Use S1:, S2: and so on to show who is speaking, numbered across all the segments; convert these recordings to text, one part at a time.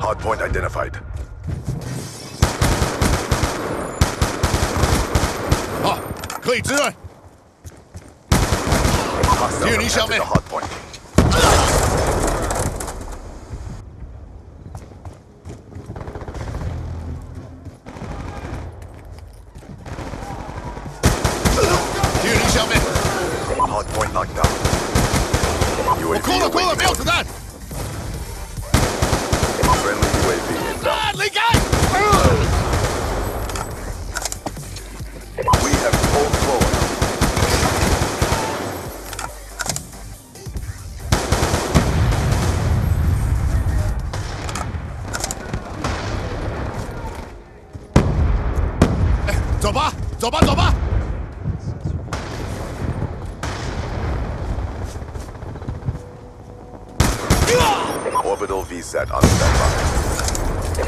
S1: Hardpoint identified.
S2: 好，可以支援。
S1: Hostiles
S2: Here,
S1: have
S2: Nisha,
S1: captured
S2: man.
S1: the hardpoint. Orbital VSAT on standby.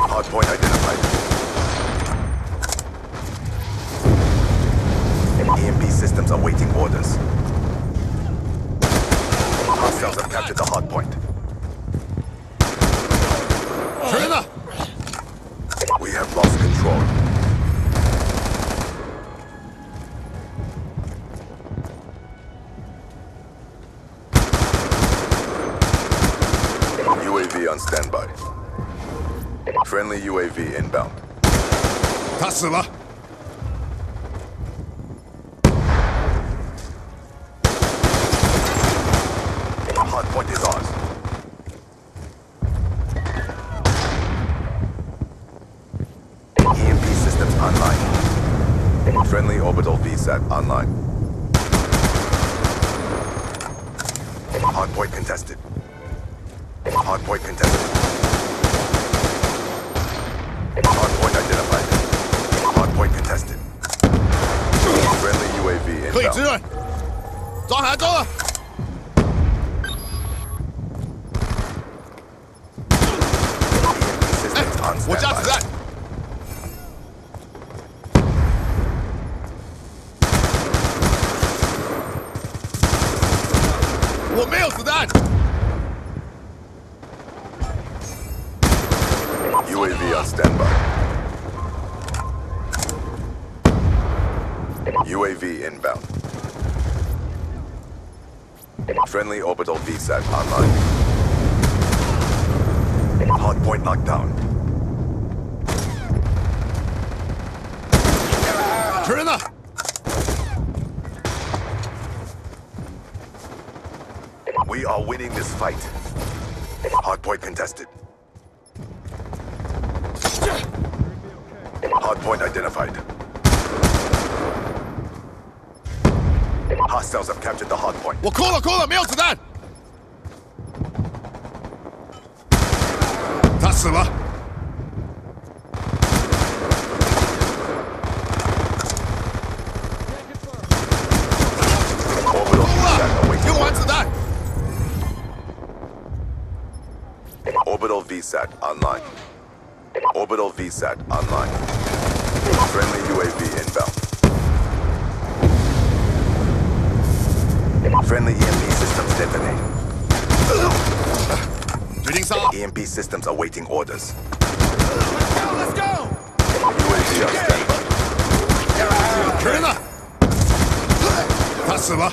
S1: Hardpoint identified. EMP systems awaiting orders. Hostiles have captured the hardpoint. Friendly UAV inbound.
S2: Tasla.
S1: Hardpoint is ours. EMP systems online. Friendly orbital VSAT online. Hardpoint contested. Hardpoint contested. Hardpoint identified. Hardpoint contested. Friendly UAV
S2: 可以支
S1: inbound.
S2: 援。抓韩州了。
S1: EMP
S2: 哎
S1: systems on，
S2: 我加子
S1: standby.
S2: 弹。 Stand by.
S1: UAV inbound. Friendly orbital VSAT online. Hardpoint locked down. We are winning this fight. Hardpoint contested. Hardpoint identified. Hostiles have captured the hardpoint.
S2: Well, call her, call her, meal to that! That's the.
S1: Orbital VSAT online. Orbital VSAT online. Friendly UAV inbound. Friendly EMP systems detonating.
S2: Readings off.
S1: EMP systems awaiting orders.
S2: Let's go, let's go!
S1: UAV on standby.
S2: Karina! Tasuma!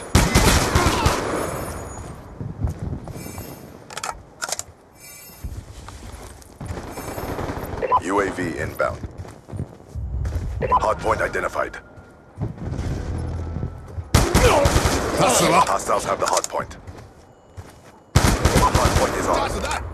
S1: UAV inbound.
S2: Hard point identified.
S1: Hostiles have the
S2: hard point. Hard
S1: point is on.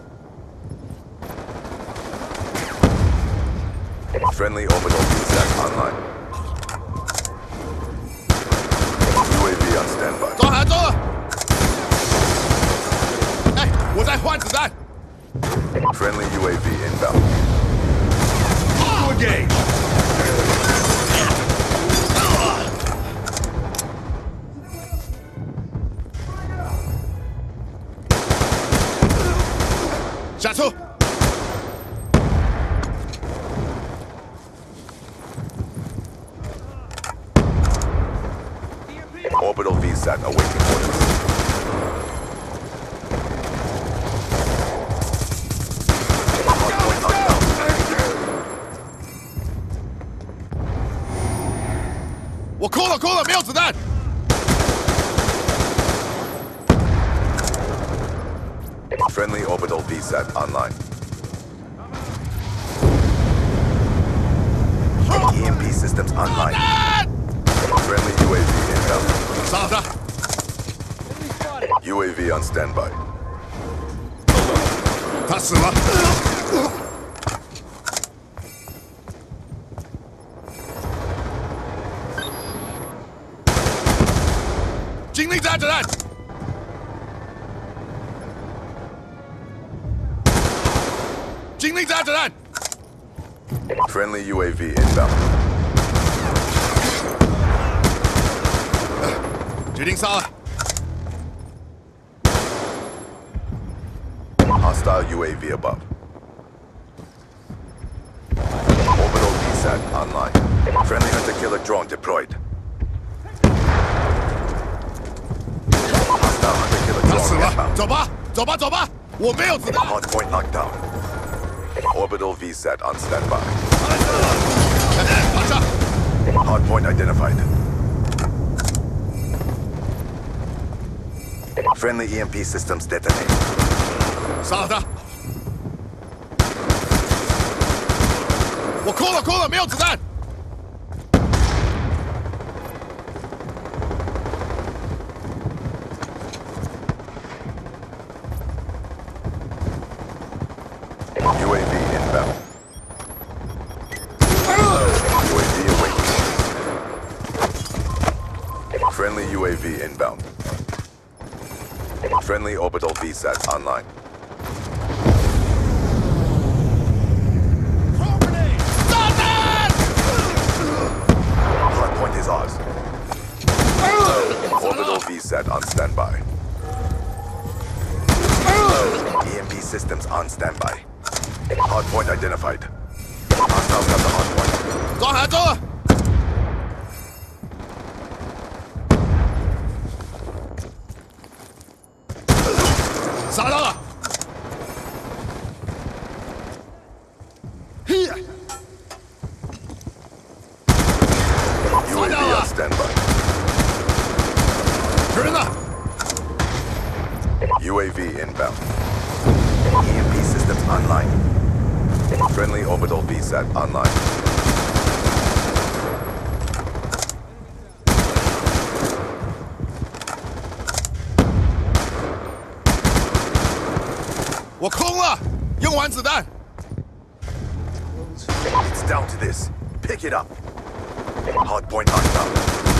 S1: Friendly orbital VSAT online. UAV on standby.
S2: 装好，装了。哎，我在换子弹。
S1: Friendly UAV inbound.
S2: Engage. 下
S1: sat awaiting orders.
S2: Well, call a call a meal to that!
S1: Friendly orbital VSAT online. EMP systems online. Friendly UAV inbound.
S2: Sağda.
S1: UAV on standby.
S2: Tasla. Jingling down to that. Jingling's down to that.
S1: Friendly UAV inbound.
S2: 决定杀了。
S1: Hostile UAV above. Orbital VSAT online. Friendly hunter killer drone deployed. Hostile hunter killer
S2: 他死
S1: drone
S2: 了，
S1: inbound.
S2: 走吧，走吧，走吧，我没有子弹。
S1: Hardpoint locked down. Orbital VSAT on standby.
S2: 爬上，
S1: Hardpoint identified. Friendly EMP systems detonate.
S2: 杀了他。我扣了，扣了，没有子弹。
S1: Friendly orbital VSAT online.
S2: 炸弹
S1: ！Hardpoint is ours. Orbital VSAT on standby. EMP systems on standby. Hardpoint identified. UAV inbound. EMP systems online. Friendly orbital VSAT online. It's down to this. Pick it up. Hardpoint lockdown.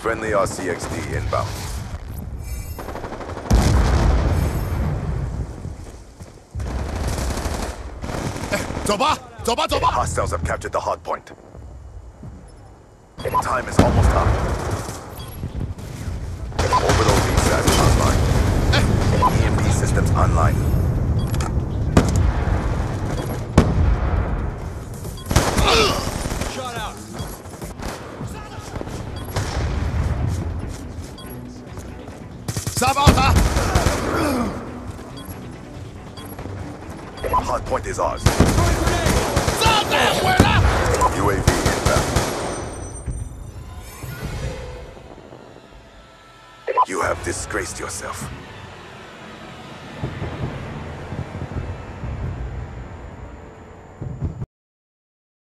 S1: Friendly RCXD inbound.
S2: Eh, Toba! Toba, Toba!
S1: Hostiles have captured the hard point. Time is almost up. Orbital online. Eh. EMP systems online. Hardpoint is ours. UAV inbound. You have disgraced yourself.